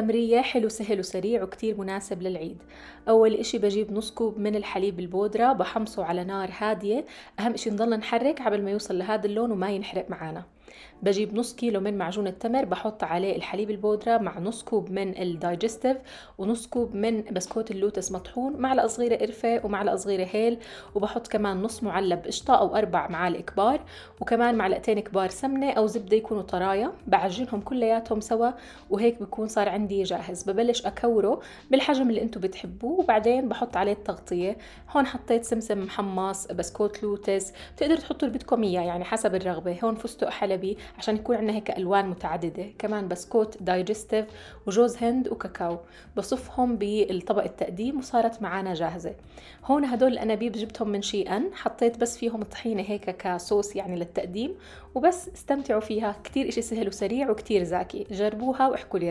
تمرية حلو سهل وسريع وكتير مناسب للعيد. أول إشي بجيب نص كوب من الحليب البودرة بحمصه على نار هادية. أهم إشي نضل نحرك قبل ما يوصل لهذا اللون وما ينحرق معانا. بجيب نص كيلو من معجون التمر بحط عليه الحليب البودرة مع نص كوب من ال digestive ونص كوب من بسكوت اللوتس مطحون معلقة صغيرة قرفة ومعلقة صغيرة هيل وبحط كمان نص معلب قشطة أو أربع معالق كبار وكمان معلقتين كبار سمنة أو زبدة يكونوا طرايا بعجنهم كلياتهم سوا وهيك بكون صار عندي جاهز. ببلش أكوره بالحجم اللي أنتم بتحبوه وبعدين بحط عليه التغطية. هون حطيت سمسم محمص بسكوت لوتس بتقدروا تحطوا اللي بدكم إياه يعني حسب الرغبة. هون فستق حلبي عشان يكون عندنا هيك ألوان متعددة. كمان بسكوت digestive وجوز هند وكاكاو. بصفهم بالطبق التقديم وصارت معانا جاهزة. هون هدول الأنابيب جبتهم من Shein حطيت بس فيهم الطحينة هيك كصوص يعني للتقديم. وبس استمتعوا فيها. كتير إشي سهل وسريع وكتير زاكي جربوها واحكوا لي